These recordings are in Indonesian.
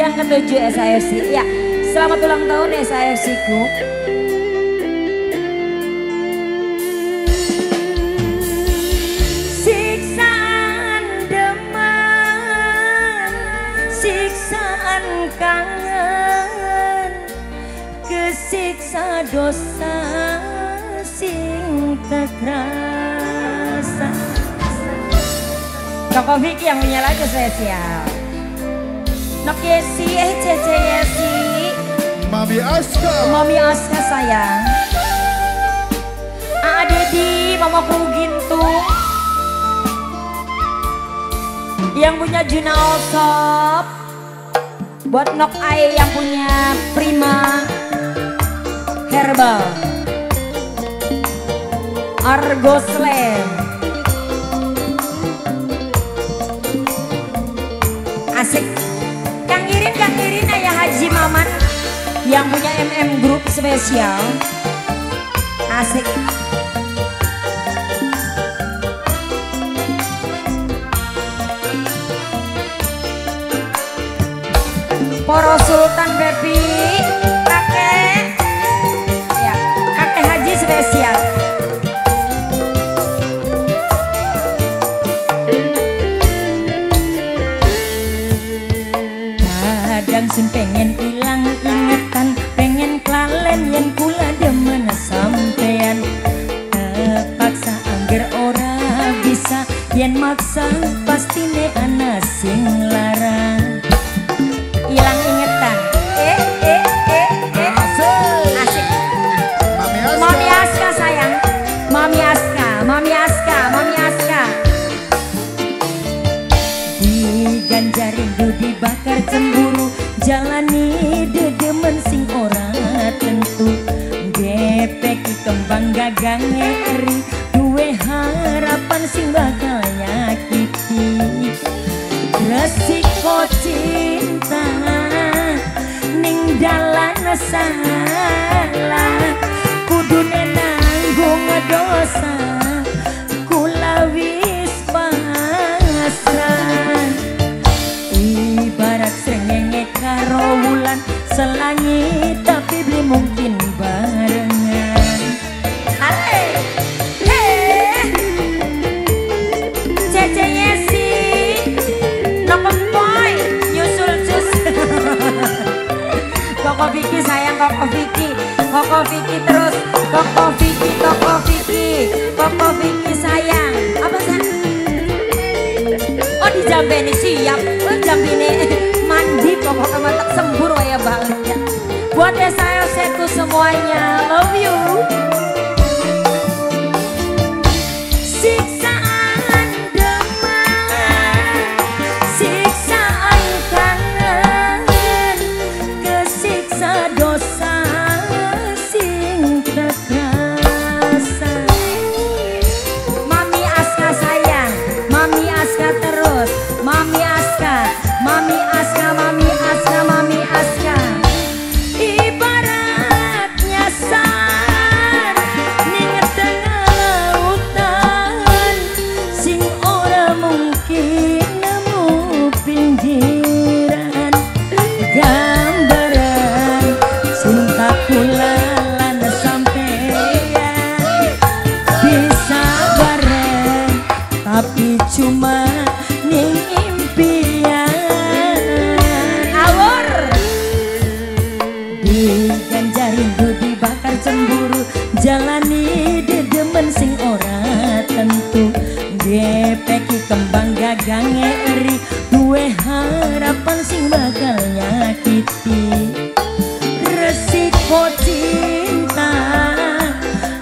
yang ketujuh SAFC. Ya, selamat ulang tahun SAFC ku. Siksaan demam, siksaan kangen, kesiksa dosa sing terasa. Koko Vicky yang punya lagu spesial. Yesi, eh Cece Yesi. Mami Aska. Mami Aska sayang. Ada di Mama Gintung. Yang punya Juna Osop. Buat Nok Ai yang punya Prima Herbal. Argo Slam. Yang punya MM Group spesial. Asik. Poro Sultan Baby, ya haji spesial. Kadang sing pengen ilang ingetan maksa pasti ne ana sing larang. Ilang ingetan Eh eh eh eh. Asik. Mami Aska. Mami Aska sayang. Mami Aska Mami Aska Mami Aska. Diganjar rindu dibakar cemburu Jalani dedemen sing ora tentu. Gepeki kembang gagang eri Duwe harapan sing bakal nyakiti. Resiko cinta Ning dalan salah. Kudune nanggung dosa Kula Koko Vicky sayang Koko Vicky. Koko Vicky terus. Koko Vicky Koko Vicky. Koko Vicky sayang. Apa sih? Oh di jambe ini siap. Oh jambe ini mandi. Pokoknya mantap sembur ya baliknya Buat ya saya setu semuanya. Love you sing bakal nyakiti resiko cinta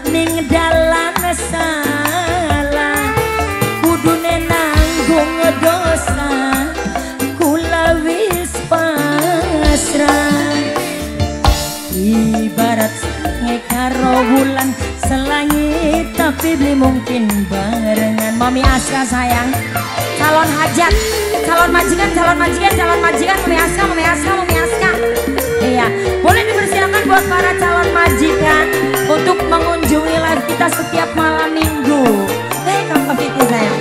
ning dalan salah. Kudune nanggung dosa kula wis pasrah. Ibarat karo wulan selangit tapi belum mungkin barengan. Mami Aska sayang calon hajat. Calon majikan calon majikan calon majikan. Memiaskan memiaskan memiaskan iya. Boleh dipersilakan buat para calon majikan untuk mengunjungi live kita setiap malam minggu. Hei koko Vicky sayang.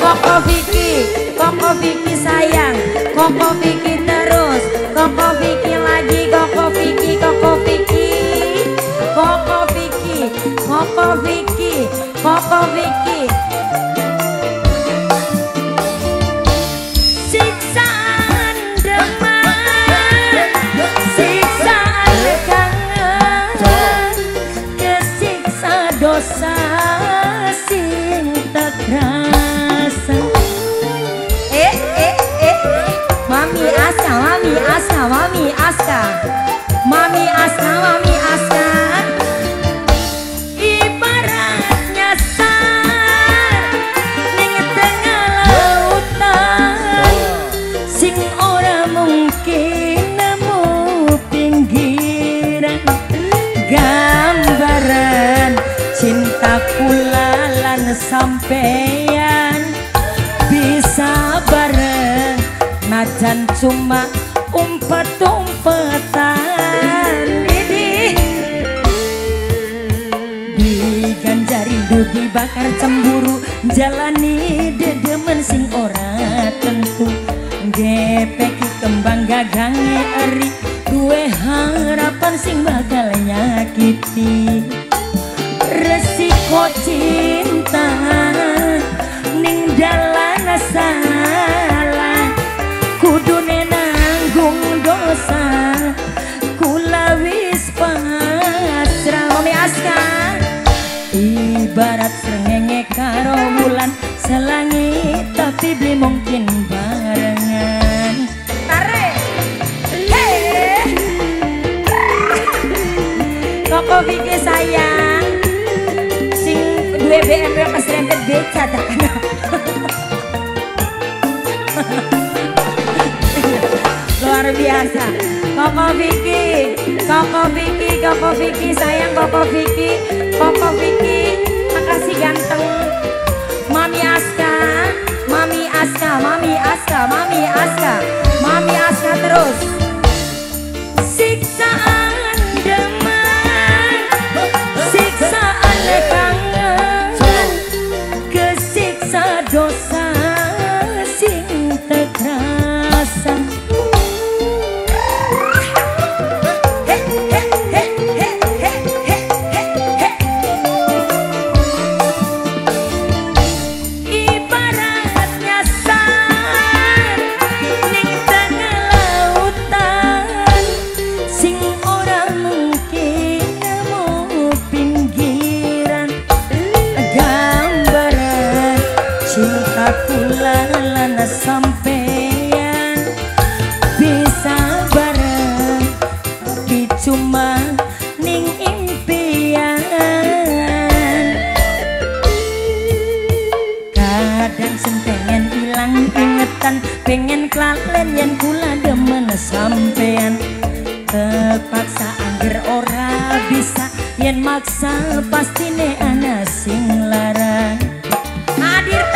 Koko Vicky koko Vicky sayang. Koko Vicky terus. Koko Vicky lagi koko Vicky koko Vicky. Koko Vicky koko Vicky koko Vicky. Mami Aska. Mami Aska Mami Aska. Ibaratnya sar Ning tengah lautan. Sing ora mungkin nemu pinggiran Gambaran cinta kulalan sampeyan. Bisa bareng Najan cuma dibakar cemburu Jalani dedemen sing ora tentu. Gepeki kembang gagange eri Duwe harapan sing bakal nyakiti. Resiko cinta karo wulan Selangit tapi beli mungkin barengan. Tarik. Hei. Koko Vicky sayang. Sing duwe BMW pas rempet beca tak Luar biasa. Koko Vicky Koko Vicky Koko Vicky sayang Koko Vicky. Koko Vicky Makasih ganteng Mami Aska Mami Aska Mami Aska Mami Aska Mami Aska terus. Siksaan ingetan pengen kelalen yen kula demen sampean. Terpaksa angger ora bisa yen maksa pastine ana sing larang. Hadir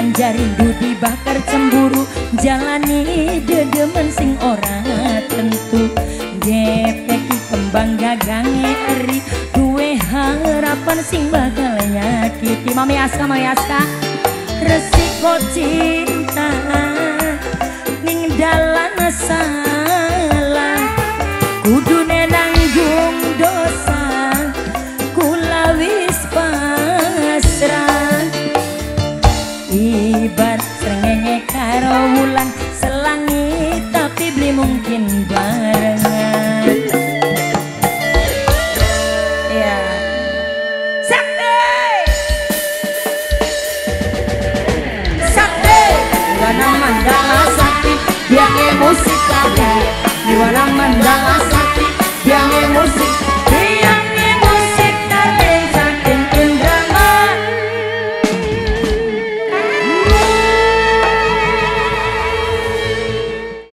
Diganjar rindu dibakar cemburu Jalani dedemen sing ora tentu. Gepeki kembang gagange eri Duwe harapan sing bakal nyakiti. Mami Aska, Mami Aska. Resiko cinta Ning salah karo wulan